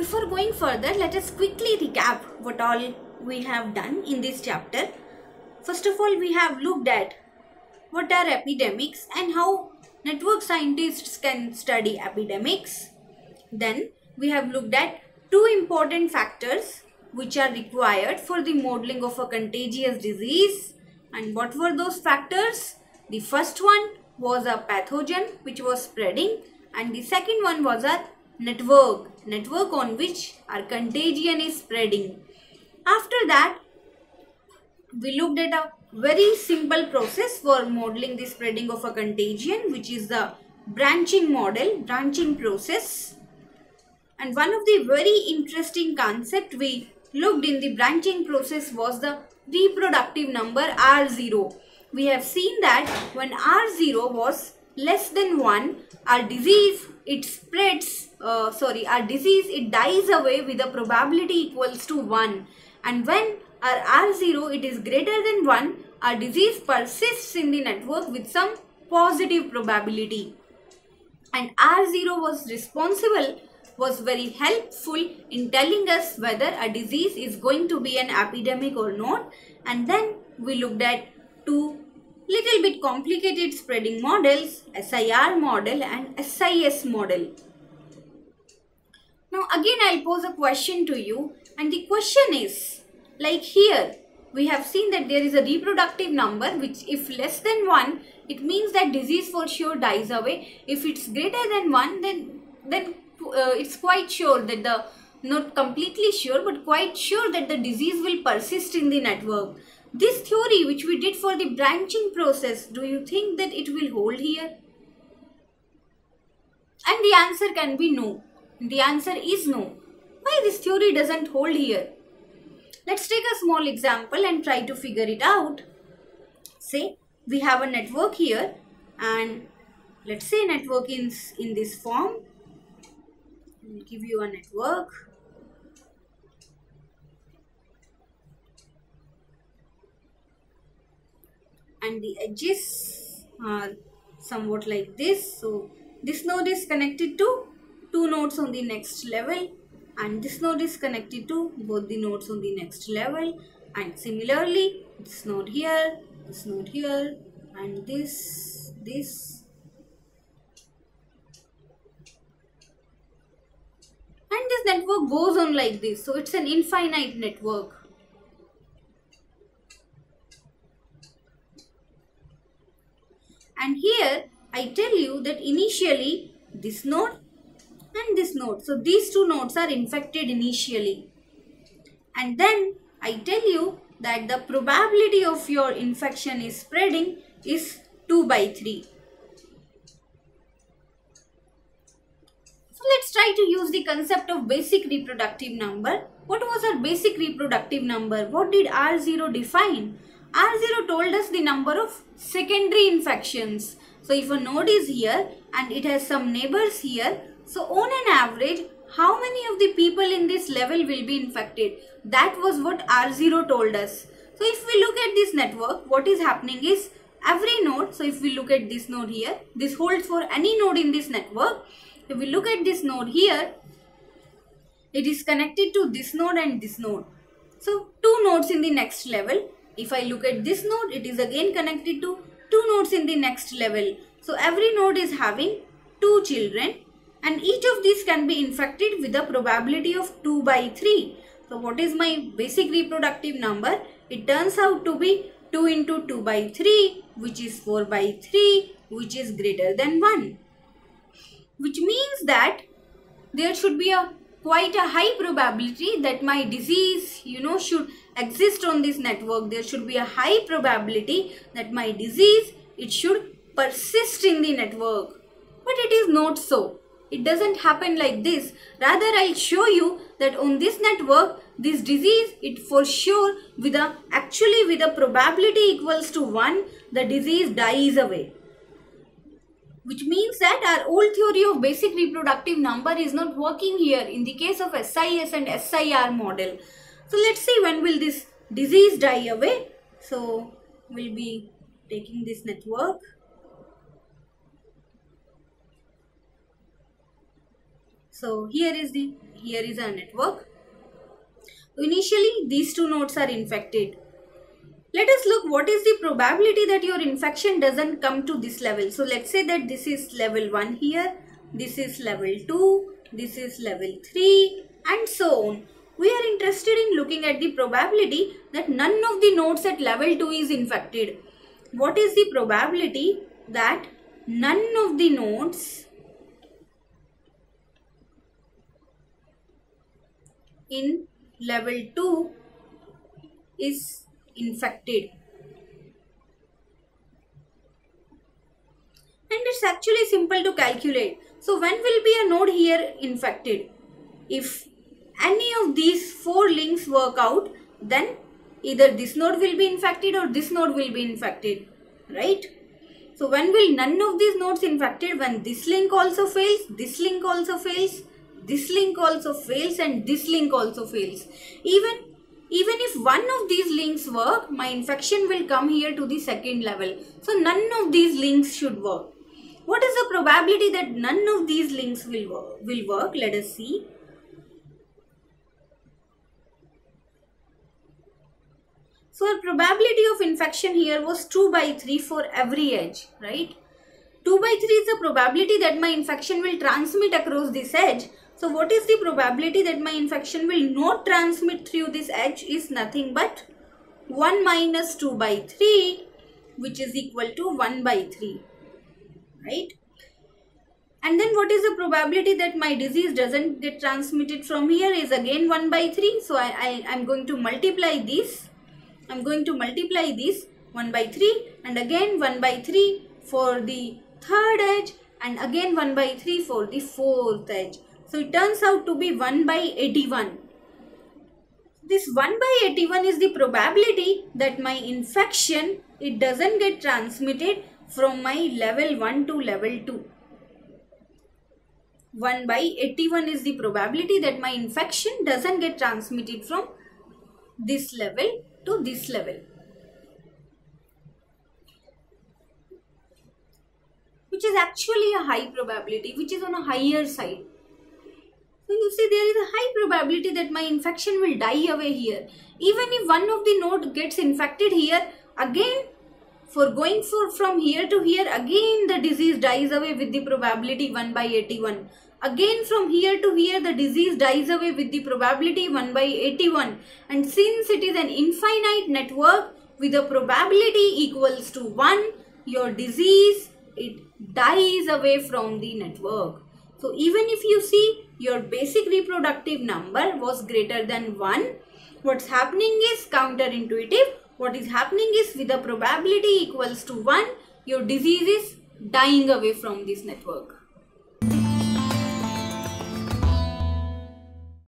before going further, let us quickly recap what all we have done in this chapter. First of all, we have looked at what are epidemics and how network scientists can study epidemics. Then we have looked at two important factors which are required for the modeling of a contagious disease. And what were those factors? The first one was a pathogen which was spreading and the second one was a network, network on which our contagion is spreading. After that, we looked at a very simple process for modeling the spreading of a contagion which is the branching model, branching process. And one of the very interesting concept we looked in the branching process was the reproductive number R0. We have seen that when R0 was less than 1, our disease, it spreads, uh, sorry, our disease, it dies away with a probability equals to 1. And when our R0, it is greater than 1, our disease persists in the network with some positive probability. And R0 was responsible was very helpful in telling us whether a disease is going to be an epidemic or not. And then we looked at two little bit complicated spreading models, SIR model and SIS model. Now again I'll pose a question to you and the question is like here we have seen that there is a reproductive number which if less than 1 it means that disease for sure dies away. If it's greater than 1 then then uh, it's quite sure that the not completely sure but quite sure that the disease will persist in the network. This theory which we did for the branching process, do you think that it will hold here? And the answer can be no. The answer is no. Why this theory doesn't hold here? Let's take a small example and try to figure it out. Say we have a network here and let's say network is in this form. I'll give you a network and the edges are somewhat like this. So this node is connected to two nodes on the next level and this node is connected to both the nodes on the next level and similarly this node here, this node here and this, this and this network goes on like this. So it's an infinite network. And here I tell you that initially this node and this node. So these two nodes are infected initially. And then I tell you that the probability of your infection is spreading is 2 by 3. So let's try to use the concept of basic reproductive number. What was our basic reproductive number? What did R0 define? R0 told us the number of secondary infections. So if a node is here and it has some neighbors here, so on an average, how many of the people in this level will be infected? That was what R0 told us. So if we look at this network, what is happening is every node, so if we look at this node here, this holds for any node in this network. If we look at this node here, it is connected to this node and this node. So two nodes in the next level if I look at this node, it is again connected to two nodes in the next level. So every node is having two children and each of these can be infected with a probability of 2 by 3. So what is my basic reproductive number? It turns out to be 2 into 2 by 3 which is 4 by 3 which is greater than 1. Which means that there should be a quite a high probability that my disease you know should exist on this network there should be a high probability that my disease it should persist in the network. But it is not so. It doesn't happen like this. Rather i'll show you that on this network this disease it for sure with a actually with a probability equals to 1 the disease dies away. Which means that our old theory of basic reproductive number is not working here in the case of SIS and SIR model. So let's see when will this disease die away. So we'll be taking this network. So here is the here is our network. Initially these two nodes are infected. Let us look what is the probability that your infection doesn't come to this level. So let's say that this is level 1 here, this is level 2, this is level 3 and so on. We are interested in looking at the probability that none of the nodes at level 2 is infected. What is the probability that none of the nodes in level 2 is infected. And it's actually simple to calculate. So when will be a node here infected? If any of these four links work out, then either this node will be infected or this node will be infected, right? So when will none of these nodes infected? When this link also fails, this link also fails, this link also fails and this link also fails. Even, even if one of these links work, my infection will come here to the second level. So none of these links should work. What is the probability that none of these links will work? Will work? Let us see. So probability of infection here was 2 by 3 for every edge, right? 2 by 3 is the probability that my infection will transmit across this edge. So what is the probability that my infection will not transmit through this edge is nothing but 1 minus 2 by 3 which is equal to 1 by 3, right? And then what is the probability that my disease doesn't get transmitted from here is again 1 by 3. So I, I, I'm going to multiply this I'm going to multiply this 1 by 3 and again 1 by 3 for the third edge and again 1 by 3 for the fourth edge. So it turns out to be 1 by 81. This 1 by 81 is the probability that my infection, it doesn't get transmitted from my level 1 to level 2. 1 by 81 is the probability that my infection doesn't get transmitted from this level to this level. Which is actually a high probability, which is on a higher side. So you see there is a high probability that my infection will die away here. Even if one of the node gets infected here, again for going for from here to here, again the disease dies away with the probability 1 by 81. Again from here to here the disease dies away with the probability 1 by 81 and since it is an infinite network with a probability equals to 1 your disease it dies away from the network. So even if you see your basic reproductive number was greater than 1 what's happening is counterintuitive what is happening is with a probability equals to 1 your disease is dying away from this network.